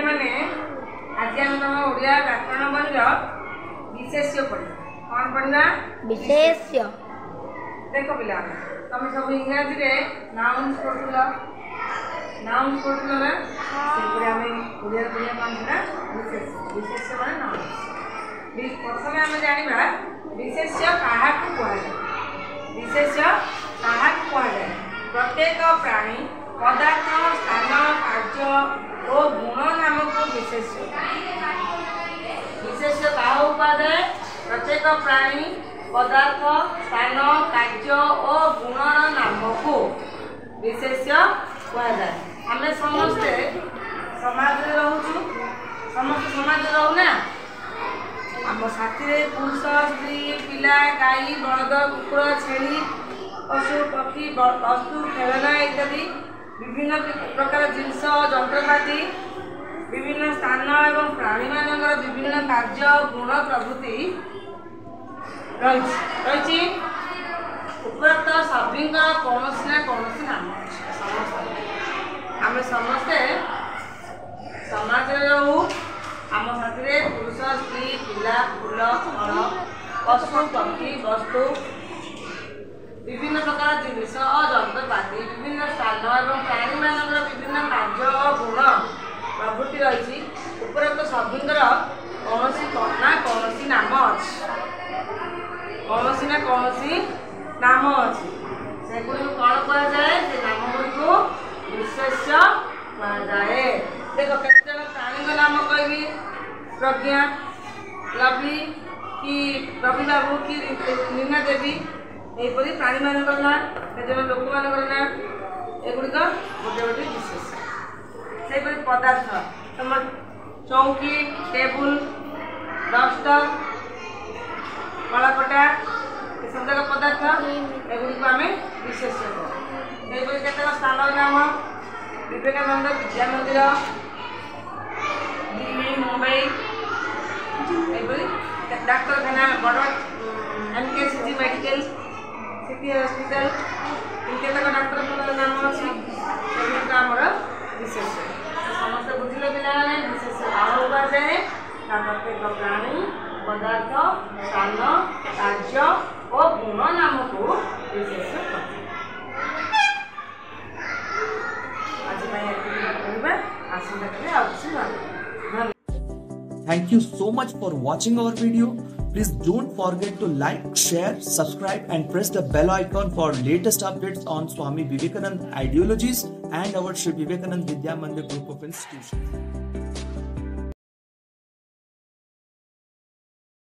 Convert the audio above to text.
पाने आज तुम ओडिया व्याकरण बंद विशेष्य पढ़ा कौन पढ़ा विशेष देख पा तुम सब इंग्राजी में नाउन्स पढ़ु नाउन्स पढ़ु ना प्रथम आम जाना विशेष्य क्या कशेष्य क्या कहुए प्रत्येक प्राणी पदार्थ स्थान कार्य और ବିଶେଷ ବିଶେଷତା ଉପାଧି ପ୍ରତ୍ୟେକ ପ୍ରାଣୀ ପଦାର୍ଥ ସ୍ଥାନ କାର୍ଯ୍ୟ ଓ ଗୁଣର ନାମକୁ ବିଶେଷ କୁହାଯାଏ ଆମେ ସମସ୍ତେ ସମାଜରେ ରହୁଛୁ ସମସ୍ତେ ସମାଜରେ ରହୁନା ଆମ ସାଥିରେ ପୁରୁଷ ସ୍ତ୍ରୀ ପିଲା ଗାଈ ବଳଦ କୁକୁର ଛେଳି ପଶୁ ପକ୍ଷୀ ବସ୍ତୁ ଖେଳନା ଇତ୍ୟାଦି ବିଭିନ୍ନ ପ୍ରକାର ଜିନିଷ ଯନ୍ତ୍ରପାତି ବିଭିନ୍ନ ଧ୍ୟାନ ଏବଂ ପ୍ରାଣୀମାନଙ୍କର ବିଭିନ୍ନ କାର୍ଯ୍ୟ ଗୁଣ ପ୍ରଭୃତି ରହିଛି ରହିଛି ଉପରୋକ୍ତ ସଭିଙ୍କ କୌଣସି ନା କୌଣସି ନାମ ଅଛି ଆମେ ସମସ୍ତେ ସମାଜରେ ହଉ ଆମ ସାଥିରେ ପୁରୁଷ ସ୍ତ୍ରୀ ପିଲା ଫୁଲ ଫଳ ପଶୁ ପକ୍ଷୀ ବସ୍ତୁ ବିଭିନ୍ନ ପ୍ରକାର ଜିନିଷ ଯନ୍ତ୍ରପାତି ଠାକୁରଙ୍କର କୌଣସି ନା କୌଣସି ନାମ ଅଛି କୌଣସି ନା କୌଣସି ନାମ ଅଛି ସେଗୁଡ଼ିକୁ କ'ଣ କୁହାଯାଏ ସେ ନାମ ଗୁଡ଼ିକୁ ବିଶେଷ କୁହାଯାଏ ଦେଖ କେତେଜଣ ପ୍ରାଣୀଙ୍କ ନାମ କହିବି ପ୍ରଜ୍ଞା ଲଭି କି ରବି ବାବୁ କି ଲୀନା ଦେବୀ ଏହିପରି ପ୍ରାଣୀମାନଙ୍କର ନାଁ କେତେଜଣ ଲୋକମାନଙ୍କର ନାଁ ଏଗୁଡ଼ିକ ଗୋଟେ ଗୋଟେ ବିଶେଷ ସେହିପରି ପଦାର୍ଥ ତମ চৌকি টেবুল ডস্টর কলাকটা এসবজাক পদার্থ এগুলি আমি বিশেষ সেইপরি কেতক স্থান নাম বিবেকানন্দ বিদ্যা মন্দির দিল্লি মুম্বাই এইপরি ডাক্তারখানা বড় এমকেসিজি মেডিকেল সিটি হসপিটাল কেতক ডাক্তারখানার নাম অনেক আমার বিশেষ पदार्थ स्थान कार्य और गुण नाम को विशेष Thank you so much for watching our video. Please don't forget to like, share, subscribe, and press the bell icon for latest updates on Swami Vivekananda ideologies and our Sri Vivekananda Vidya Mandir group of institutions.